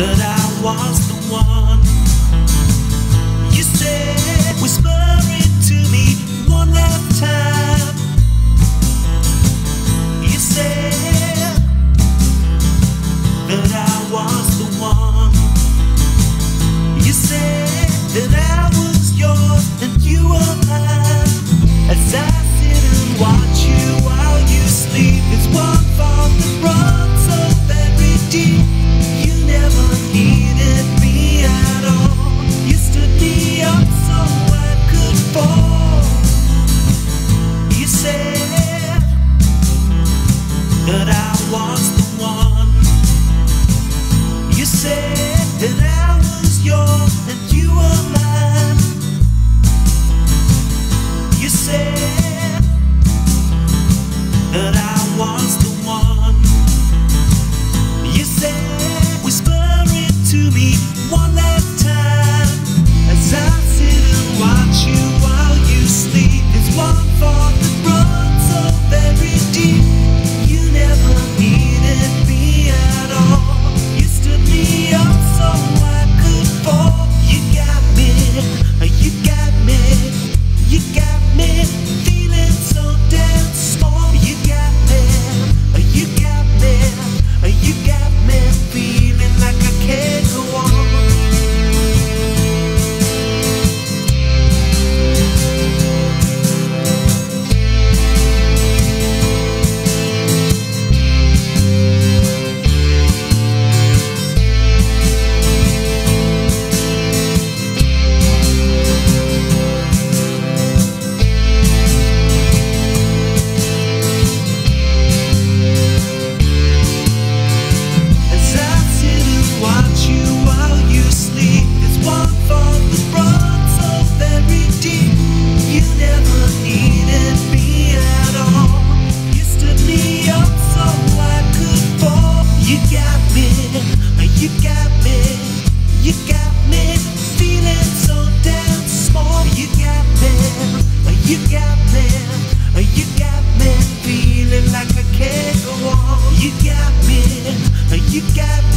that I was the one. You said, whispering to me one last time. You said that I was the one. You said that I was yours and you were. lost You got me, oh, you got me feeling like I can't go on. You got me, oh, you got.